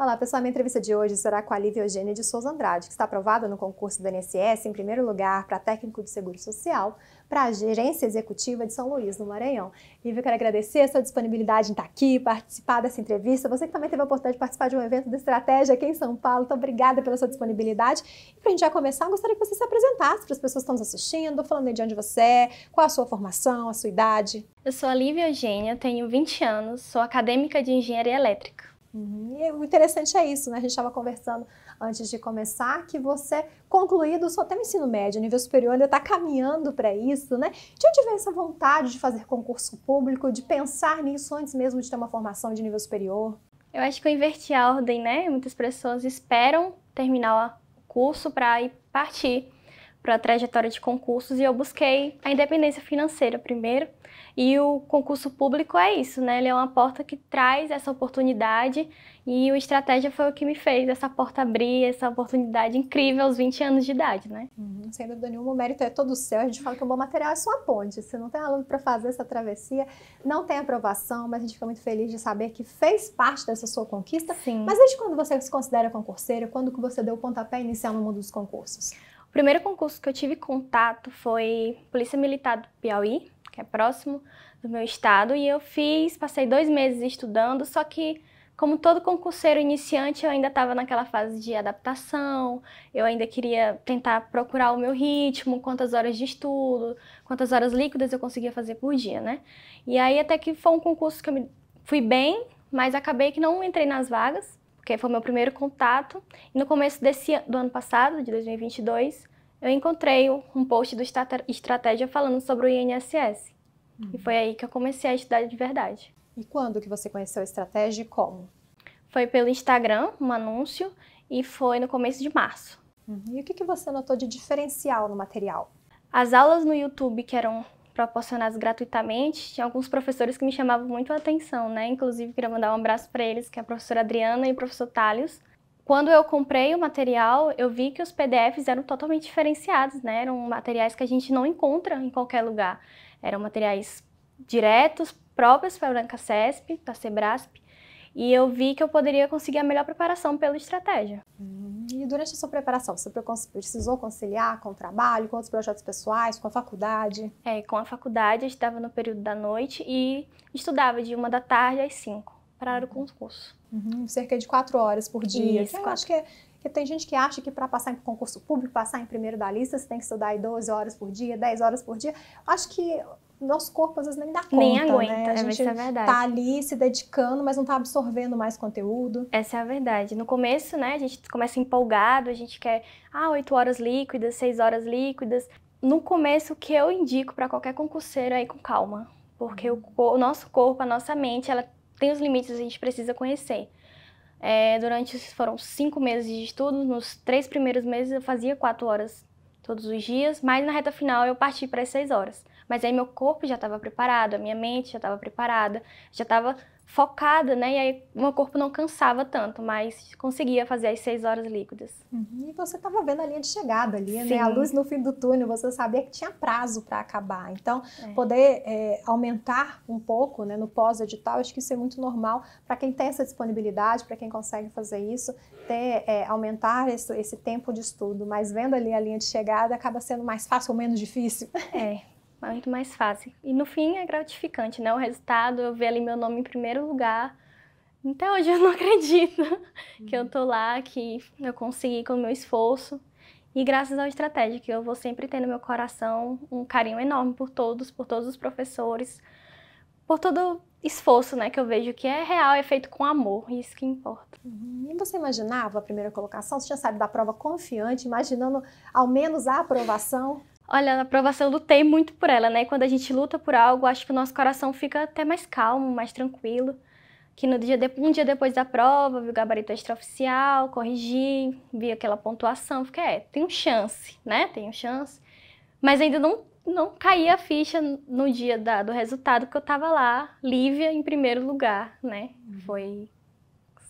Olá, pessoal. Minha entrevista de hoje será com a Lívia Eugênia de Souza Andrade, que está aprovada no concurso do INSS em primeiro lugar para técnico de seguro social para a gerência executiva de São Luís, no Maranhão. Lívia, eu quero agradecer a sua disponibilidade em estar aqui, participar dessa entrevista. Você que também teve a oportunidade de participar de um evento de estratégia aqui em São Paulo. Então, obrigada pela sua disponibilidade. E para a gente já começar, eu gostaria que você se apresentasse para as pessoas que estão nos assistindo, falando de onde você é, qual a sua formação, a sua idade. Eu sou a Lívia Eugênia, tenho 20 anos, sou acadêmica de engenharia elétrica. Uhum. E o interessante é isso, né? A gente estava conversando antes de começar que você, concluído só até o ensino médio, nível superior, ainda está caminhando para isso, né? De onde vem essa vontade de fazer concurso público, de pensar nisso antes mesmo de ter uma formação de nível superior? Eu acho que eu inverti a ordem, né? Muitas pessoas esperam terminar o curso para ir partir para a trajetória de concursos e eu busquei a independência financeira primeiro. E o concurso público é isso, né? Ele é uma porta que traz essa oportunidade e o estratégia foi o que me fez essa porta abrir, essa oportunidade incrível aos 20 anos de idade, né? Uhum, sem dúvida nenhuma, o mérito é todo seu. A gente fala que um bom material é sua ponte. Se não tem aluno para fazer essa travessia, não tem aprovação, mas a gente fica muito feliz de saber que fez parte dessa sua conquista. Sim. Mas desde quando você se considera concurseira? Quando que você deu o pontapé inicial no mundo dos concursos? O primeiro concurso que eu tive contato foi Polícia Militar do Piauí, que é próximo do meu estado, e eu fiz, passei dois meses estudando, só que como todo concurseiro iniciante, eu ainda estava naquela fase de adaptação, eu ainda queria tentar procurar o meu ritmo, quantas horas de estudo, quantas horas líquidas eu conseguia fazer por dia, né? E aí até que foi um concurso que eu fui bem, mas acabei que não entrei nas vagas, porque foi meu primeiro contato. E no começo desse do ano passado, de 2022, eu encontrei um post do Estratégia falando sobre o INSS. E foi aí que eu comecei a estudar de verdade. E quando que você conheceu a Estratégia e como? Foi pelo Instagram, um anúncio, e foi no começo de março. Uhum. E o que, que você notou de diferencial no material? As aulas no YouTube que eram proporcionados gratuitamente, tinha alguns professores que me chamavam muito a atenção, né? Inclusive, queria mandar um abraço para eles, que é a professora Adriana e o professor Thales. Quando eu comprei o material, eu vi que os PDFs eram totalmente diferenciados, né? Eram materiais que a gente não encontra em qualquer lugar. Eram materiais diretos, próprios para a Branca CESP, para a Sebrasp, e eu vi que eu poderia conseguir a melhor preparação pela estratégia. Hum, e durante a sua preparação, você precisou conciliar com o trabalho, com outros projetos pessoais, com a faculdade? É, com a faculdade eu estava no período da noite e estudava de uma da tarde às cinco para o concurso. Uhum, cerca de quatro horas por dia. Isso, eu acho que, é, que tem gente que acha que para passar em concurso público, passar em primeiro da lista, você tem que estudar aí 12 horas por dia, 10 horas por dia. Acho que nosso corpo às vezes nem dá conta, nem aguenta, né? A gente é verdade. tá ali se dedicando, mas não tá absorvendo mais conteúdo. Essa é a verdade. No começo, né, a gente começa empolgado, a gente quer, ah, 8 horas líquidas, 6 horas líquidas. No começo, o que eu indico para qualquer concurseiro é ir com calma, porque o, o, nosso corpo, a nossa mente, ela tem os limites, a gente precisa conhecer. É, durante, foram cinco meses de estudo, nos três primeiros meses eu fazia quatro horas todos os dias, mas na reta final eu parti para as seis horas. Mas aí meu corpo já estava preparado, a minha mente já estava preparada, já estava focada, né? E aí meu corpo não cansava tanto, mas conseguia fazer as seis horas líquidas. Uhum. E você estava vendo a linha de chegada ali, Sim. né? A luz no fim do túnel, você sabia que tinha prazo para acabar. Então, é. poder é, aumentar um pouco né, no pós-edital, acho que isso é muito normal para quem tem essa disponibilidade, para quem consegue fazer isso, ter, é, aumentar esse, esse tempo de estudo. Mas vendo ali a linha de chegada, acaba sendo mais fácil ou menos difícil? É, muito mais fácil. E no fim é gratificante, né? O resultado, eu ver ali meu nome em primeiro lugar. Até hoje eu não acredito uhum. que eu tô lá, que eu consegui com o meu esforço. E graças à estratégia, que eu vou sempre ter no meu coração um carinho enorme por todos, por todos os professores, por todo esforço, né, que eu vejo que é real, é feito com amor, isso que importa. Uhum. E você imaginava a primeira colocação? Você tinha saído da prova confiante, imaginando ao menos a aprovação? Olha, a aprovação eu lutei muito por ela, né? Quando a gente luta por algo, acho que o nosso coração fica até mais calmo, mais tranquilo. Que no dia de, um dia depois da prova, vi o gabarito extraoficial, corrigi, vi aquela pontuação, fiquei, é, tem chance, né? Tenho chance. Mas ainda não, não caí a ficha no dia da, do resultado, porque eu estava lá, Lívia, em primeiro lugar, né? Uhum. Foi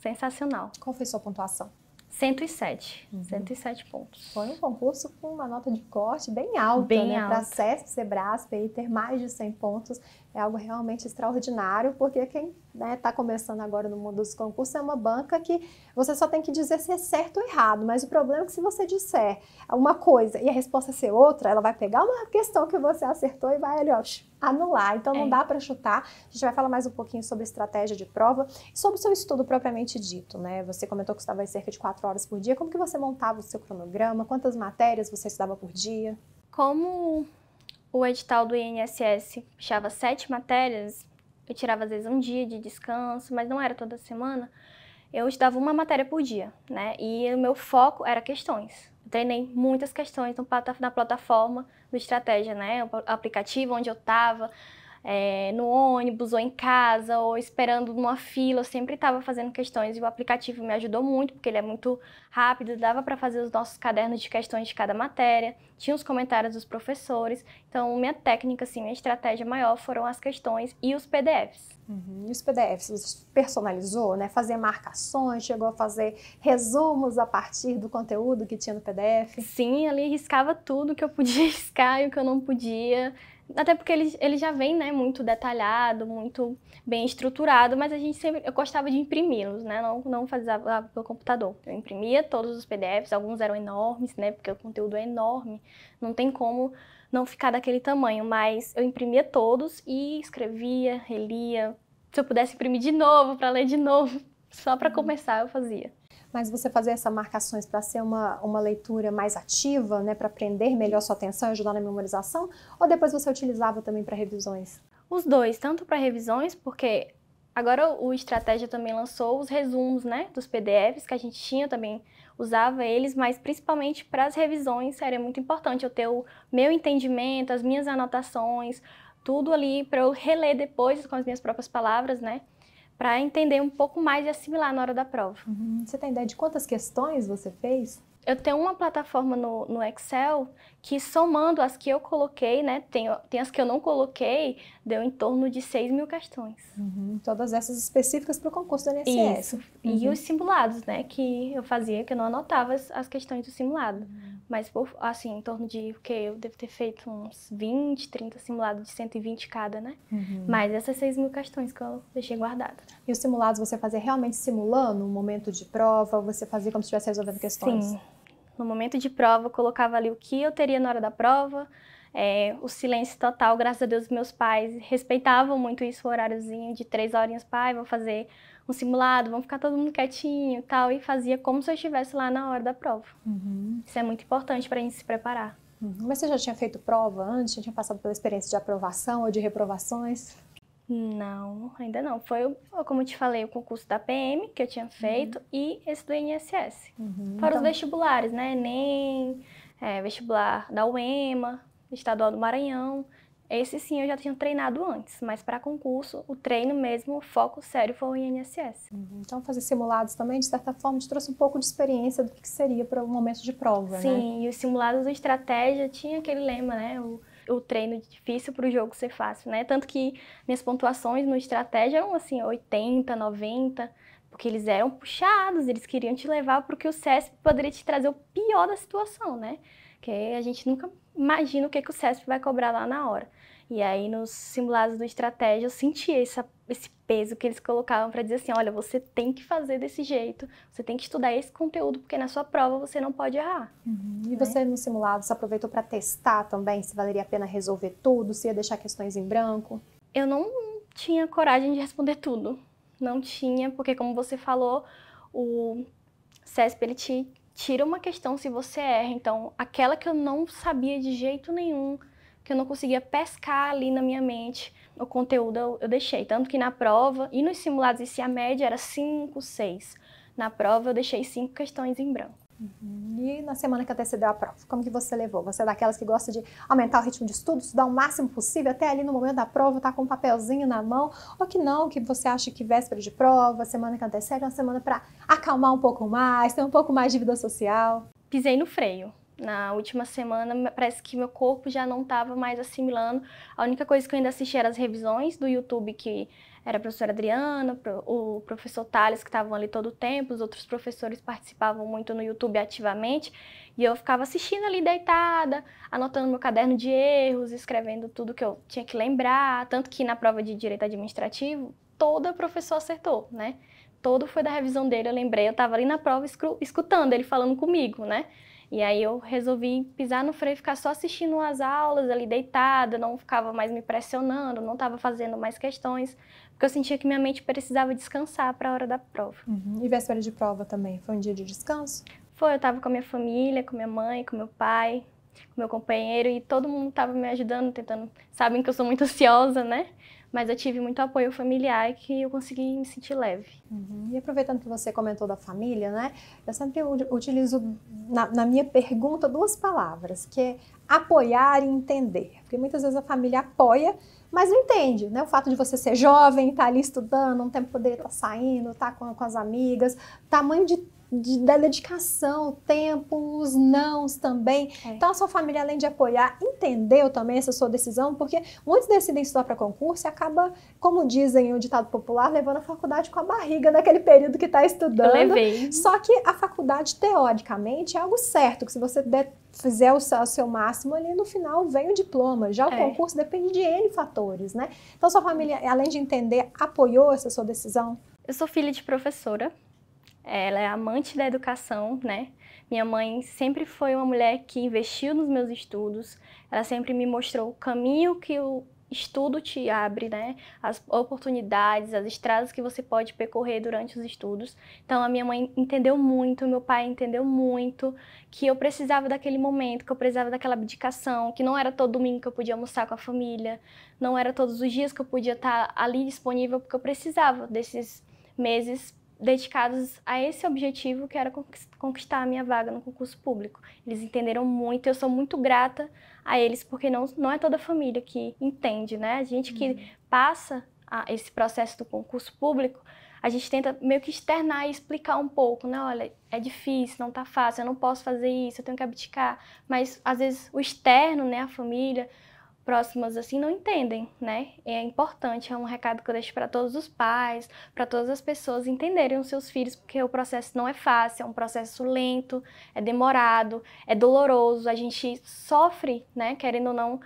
sensacional. Qual foi sua pontuação? 107, uhum. 107 pontos. Foi um concurso com uma nota de corte bem alta, bem né? Para CESP, Sebrasp, aí ter mais de 100 pontos é algo realmente extraordinário, porque quem está né, tá começando agora no mundo dos concursos é uma banca que você só tem que dizer se é certo ou errado, mas o problema é que se você disser uma coisa e a resposta ser outra, ela vai pegar uma questão que você acertou e vai ali, ó, anular. Então não é. dá para chutar. A gente vai falar mais um pouquinho sobre estratégia de prova e sobre o seu estudo propriamente dito, né? Você comentou que estava em cerca de quatro horas por dia. Como que você montava o seu cronograma? Quantas matérias você estudava por dia? Como o edital do INSS puxava sete matérias, eu tirava às vezes um dia de descanso, mas não era toda semana. Eu estudava uma matéria por dia, né? E o meu foco era questões. Eu treinei muitas questões na plataforma do Estratégia, né? O aplicativo onde eu estava, é, no ônibus ou em casa ou esperando numa fila, eu sempre estava fazendo questões e o aplicativo me ajudou muito porque ele é muito rápido, dava para fazer os nossos cadernos de questões de cada matéria, tinha os comentários dos professores. Então, minha técnica, assim, minha estratégia maior foram as questões e os PDFs. Uhum. E os PDFs, você personalizou, né? Fazia marcações, chegou a fazer resumos a partir do conteúdo que tinha no PDF? Sim, ali riscava tudo que eu podia riscar e o que eu não podia. Até porque ele, ele já vem, né, muito detalhado, muito bem estruturado, mas a gente sempre, eu gostava de imprimi-los, né, não, não fazia pelo computador. Eu imprimia todos os PDFs, alguns eram enormes, né, porque o conteúdo é enorme, não tem como não ficar daquele tamanho, mas eu imprimia todos e escrevia, relia. Se eu pudesse imprimir de novo, para ler de novo, só para uhum. começar eu fazia mas você fazer essas marcações para ser uma, uma leitura mais ativa, né, para prender melhor sua atenção e ajudar na memorização, ou depois você utilizava também para revisões? Os dois, tanto para revisões, porque agora o Estratégia também lançou os resumos, né, dos PDFs que a gente tinha também usava eles, mas principalmente para as revisões seria muito importante eu ter o meu entendimento, as minhas anotações, tudo ali para eu reler depois com as minhas próprias palavras, né? Para entender um pouco mais e assimilar na hora da prova. Uhum. Você tem ideia de quantas questões você fez? Eu tenho uma plataforma no, no, Excel que, somando as que eu coloquei, né, tem, tem as que eu não coloquei, deu em torno de 6 mil questões. Uhum. Todas essas específicas para o concurso do INSS. Isso. Uhum. E os simulados, né, que eu fazia, que eu não anotava as, as questões do simulado. Mas, por, assim, em torno de, o que eu devo ter feito uns 20, 30 simulados de 120 cada, né? Uhum. Mas essas 6 mil questões que eu deixei guardadas. E os simulados você fazia realmente simulando o momento de prova? Ou você fazia como se estivesse resolvendo questões? Sim. No momento de prova, eu colocava ali o que eu teria na hora da prova, é, o silêncio total, graças a Deus, meus pais respeitavam muito isso, o horáriozinho de três horinhas, pai, vou fazer um simulado, vamos ficar todo mundo quietinho e tal, e fazia como se eu estivesse lá na hora da prova. Uhum. Isso é muito importante para a gente se preparar. Uhum. Mas você já tinha feito prova antes? Já tinha passado pela experiência de aprovação ou de reprovações? Não, ainda não. Foi, como eu te falei, o concurso da PM que eu tinha feito uhum. e esse do INSS. Uhum. Para então... os vestibulares, né? Enem, é, vestibular da UEMA, Estadual do Maranhão. Esse sim eu já tinha treinado antes, mas para concurso, o treino mesmo, o foco sério foi o INSS. Uhum. Então, fazer simulados também, de certa forma, te trouxe um pouco de experiência do que seria para o momento de prova, sim, né? Sim, e os simulados de estratégia tinha aquele lema, né? O, o treino difícil para o jogo ser fácil, né? Tanto que minhas pontuações no estratégia eram assim, 80, 90, porque eles eram puxados, eles queriam te levar para o que o CESP poderia te trazer o pior da situação, né? Que a gente nunca imagina o que, que o CESP vai cobrar lá na hora. E aí, nos simulados do estratégia, eu senti essa, esse peso que eles colocavam para dizer assim: olha, você tem que fazer desse jeito, você tem que estudar esse conteúdo, porque na sua prova você não pode errar. Uhum. E né? você, no simulado, se aproveitou para testar também se valeria a pena resolver tudo, se ia deixar questões em branco? Eu não tinha coragem de responder tudo. Não tinha, porque, como você falou, o CESP ele te tira uma questão se você erra. Então, aquela que eu não sabia de jeito nenhum que eu não conseguia pescar ali na minha mente o conteúdo eu, eu deixei. Tanto que na prova e nos simulados, se a média era 5, 6. Na prova eu deixei cinco questões em branco. E na semana que antecedeu a prova, como que você levou? Você é daquelas que gosta de aumentar o ritmo de estudo, estudar o máximo possível, até ali no momento da prova, tá com um papelzinho na mão, ou que não, que você acha que véspera de prova, semana que antecede, é uma semana para acalmar um pouco mais, ter um pouco mais de vida social? Pisei no freio na última semana, parece que meu corpo já não estava mais assimilando. A única coisa que eu ainda assisti era as revisões do YouTube, que Era a professora Adriana, o professor Thales, que estavam ali todo o tempo, os outros professores participavam muito no YouTube ativamente, e eu ficava assistindo ali deitada, anotando meu caderno de erros, escrevendo tudo que eu tinha que lembrar, tanto que na prova de direito administrativo, toda professor acertou, né? Todo foi da revisão dele, eu lembrei, eu estava ali na prova escutando ele falando comigo, né? E aí eu resolvi pisar no freio e ficar só assistindo as aulas ali deitada, não ficava mais me pressionando, não estava fazendo mais questões, porque eu sentia que minha mente precisava descansar para a hora da prova. Uhum. E véspera de prova também, foi um dia de descanso? Foi, eu estava com a minha família, com minha mãe, com meu pai, com meu companheiro e todo mundo estava me ajudando, tentando. Sabem que eu sou muito ansiosa, né? Mas eu tive muito apoio familiar que eu consegui me sentir leve. Uhum. E aproveitando que você comentou da família, né? Eu sempre utilizo na, na, minha pergunta duas palavras, que é apoiar e entender. Porque muitas vezes a família apoia, mas não entende, né? O fato de você ser jovem, estar tá ali estudando, não tem poder estar tá saindo, estar tá com, com as amigas, tamanho de de, da dedicação, tempo, os nãos também. É. Então, a sua família, além de apoiar, entendeu também essa sua decisão, porque muitos decidem estudar para concurso e acaba, como dizem o ditado popular, levando a faculdade com a barriga naquele período que está estudando. Eu levei. Só que a faculdade, teoricamente, é algo certo, que se você der, fizer o seu, o seu, máximo ali, no final vem o diploma. Já o é. concurso depende de N fatores, né? Então, sua família, além de entender, apoiou essa sua decisão? Eu sou filha de professora, ela é amante da educação, né? Minha mãe sempre foi uma mulher que investiu nos meus estudos. Ela sempre me mostrou o caminho que o estudo te abre, né? As oportunidades, as estradas que você pode percorrer durante os estudos. Então a minha mãe entendeu muito, meu pai entendeu muito que eu precisava daquele momento, que eu precisava daquela abdicação, que não era todo domingo que eu podia almoçar com a família, não era todos os dias que eu podia estar ali disponível, porque eu precisava desses meses dedicados a esse objetivo que era conquistar a minha vaga no concurso público. Eles entenderam muito, eu sou muito grata a eles, porque não, não é toda a família que entende, né? A gente que uhum. passa a, esse processo do concurso público, a gente tenta meio que externar e explicar um pouco, né? Olha, é difícil, não tá fácil, eu não posso fazer isso, eu tenho que abdicar. Mas às vezes o externo, né, a família, próximas assim não entendem, né? É importante, é um recado que eu deixo para todos os pais, para todas as pessoas entenderem os seus filhos, porque o processo não é fácil, é um processo lento, é demorado, é doloroso, a gente sofre, né, querendo ou não,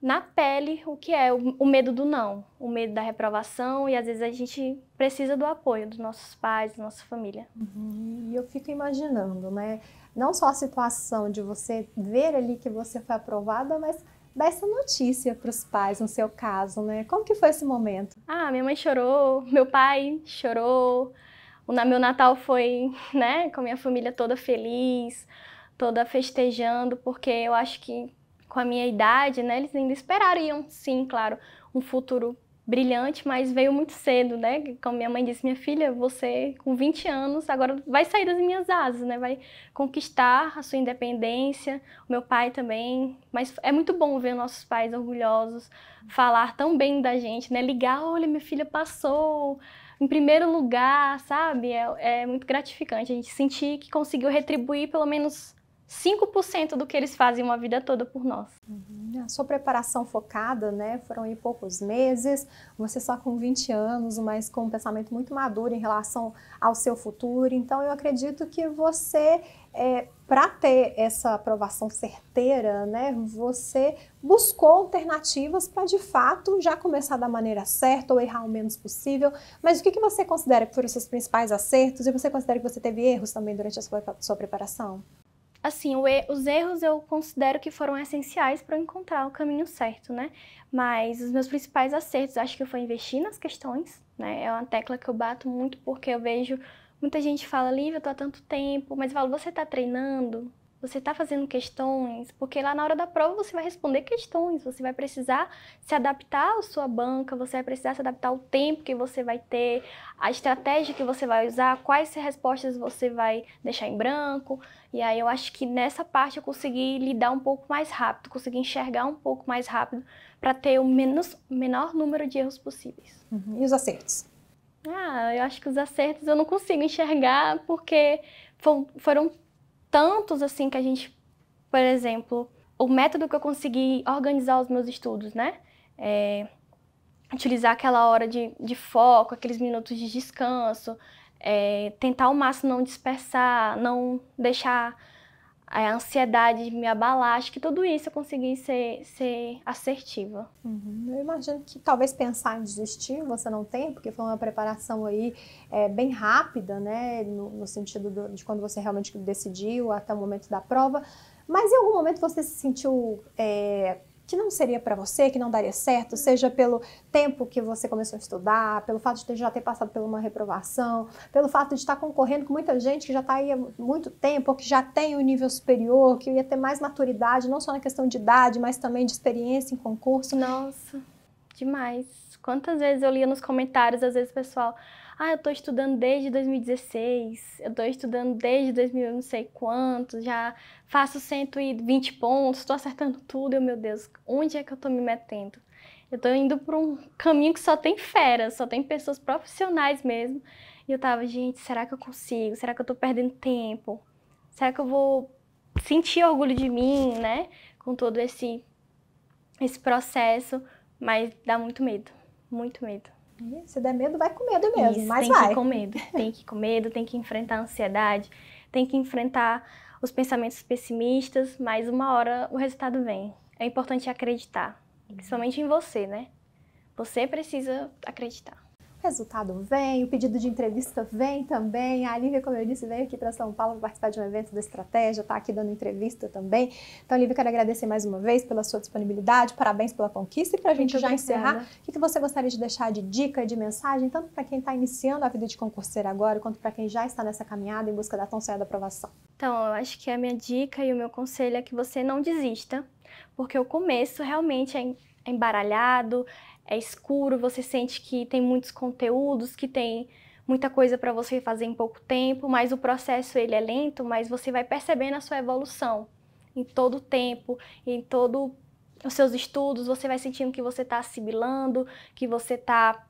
na pele o que é o, o medo do não, o medo da reprovação e às vezes a gente precisa do apoio dos nossos pais, da nossa família. Uhum. E eu fico imaginando, né? Não só a situação de você ver ali que você foi aprovada, mas dar essa notícia para os pais, no seu caso, né? Como que foi esse momento? Ah, minha mãe chorou, meu pai chorou. O meu Natal foi, né, com a minha família toda feliz, toda festejando, porque eu acho que com a minha idade, né, eles ainda esperariam, sim, claro, um futuro brilhante, mas veio muito cedo, né? Como minha mãe disse, minha filha, você com 20 anos agora vai sair das minhas asas, né? Vai conquistar a sua independência, o meu pai também. Mas é muito bom ver nossos pais orgulhosos, falar tão bem da gente, né? Ligar, olha, minha filha passou em primeiro lugar, sabe? É, é muito gratificante a gente sentir que conseguiu retribuir pelo menos 5% do que eles fazem uma vida toda por nós. Uhum. A sua preparação focada, né, foram aí poucos meses, você só com 20 anos, mas com um pensamento muito maduro em relação ao seu futuro. Então, eu acredito que você, é, para ter essa aprovação certeira, né, você buscou alternativas para, de fato, já começar da maneira certa ou errar o menos possível. Mas o que, que você considera que foram os seus principais acertos e você considera que você teve erros também durante a sua, sua preparação? Assim, os erros eu considero que foram essenciais para eu encontrar o caminho certo, né? Mas os meus principais acertos, acho que foi investir nas questões, né? É uma tecla que eu bato muito porque eu vejo muita gente fala, Lívia, eu tô há tanto tempo, mas eu falo, você está treinando? Você está fazendo questões, porque lá na hora da prova você vai responder questões, você vai precisar se adaptar à sua banca, você vai precisar se adaptar ao tempo que você vai ter, a estratégia que você vai usar, quais respostas você vai deixar em branco. E aí eu acho que nessa parte eu consegui lidar um pouco mais rápido, consegui enxergar um pouco mais rápido para ter o menos, menor número de erros possíveis. Uhum. E os acertos? Ah, eu acho que os acertos eu não consigo enxergar porque foram tantos assim que a gente, por exemplo, o método que eu consegui organizar os meus estudos, né? É, utilizar aquela hora de, de foco, aqueles minutos de descanso, é, tentar ao máximo não dispersar, não deixar a ansiedade me abalar. Acho que tudo isso eu consegui ser, ser assertiva. Uhum. Eu imagino que talvez pensar em desistir você não tem, porque foi uma preparação aí é, bem rápida, né? No, no sentido do, de quando você realmente decidiu até o momento da prova. Mas em algum momento você se sentiu é, que não seria para você, que não daria certo, seja pelo tempo que você começou a estudar, pelo fato de já ter passado por uma reprovação, pelo fato de estar concorrendo com muita gente que já está aí há muito tempo, ou que já tem o um nível superior, que ia ter mais maturidade, não só na questão de idade, mas também de experiência em concurso. Nossa, demais. Quantas vezes eu lia nos comentários, às vezes, pessoal, ah, eu estou estudando desde 2016, eu estou estudando desde 2000 não sei quanto, já faço 120 pontos, estou acertando tudo, eu, meu Deus, onde é que eu estou me metendo? Eu estou indo para um caminho que só tem feras, só tem pessoas profissionais mesmo. E eu tava, gente, será que eu consigo? Será que eu estou perdendo tempo? Será que eu vou sentir orgulho de mim, né? Com todo esse esse processo, mas dá muito medo, muito medo. Se der medo, vai com medo mesmo, Isso, mas tem vai. que ir com medo, tem que ir com medo, tem que enfrentar a ansiedade, tem que enfrentar os pensamentos pessimistas, mas uma hora o resultado vem. É importante acreditar, principalmente em você, né? Você precisa acreditar resultado vem, o pedido de entrevista vem também. A Lívia, como eu disse, veio aqui para São Paulo para participar de um evento da estratégia, está aqui dando entrevista também. Então, Lívia, quero agradecer mais uma vez pela sua disponibilidade, parabéns pela conquista. E para a gente já encerrar, o que você gostaria de deixar de dica, de mensagem, tanto para quem está iniciando a vida de concurseiro agora, quanto para quem já está nessa caminhada em busca da tão sonhada aprovação? Então, eu acho que a minha dica e o meu conselho é que você não desista, porque o começo realmente é embaralhado, é escuro, você sente que tem muitos conteúdos, que tem muita coisa para você fazer em pouco tempo, mas o processo ele é lento, mas você vai percebendo a sua evolução em todo o tempo, em todo os seus estudos, você vai sentindo que você está assimilando, que você está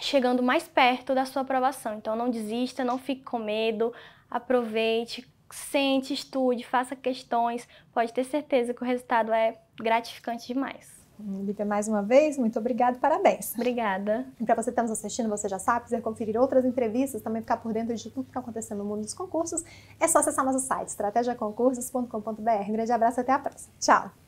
chegando mais perto da sua aprovação. Então não desista, não fique com medo, aproveite, sente, estude, faça questões, pode ter certeza que o resultado é gratificante demais. Lívia, mais uma vez, muito obrigada, parabéns. Obrigada. E para você que está nos assistindo, você já sabe, quiser conferir outras entrevistas, também ficar por dentro de tudo que está acontecendo no mundo dos concursos, é só acessar nosso site, estratégiaconcursos.com.br. Um grande abraço e até a próxima. Tchau!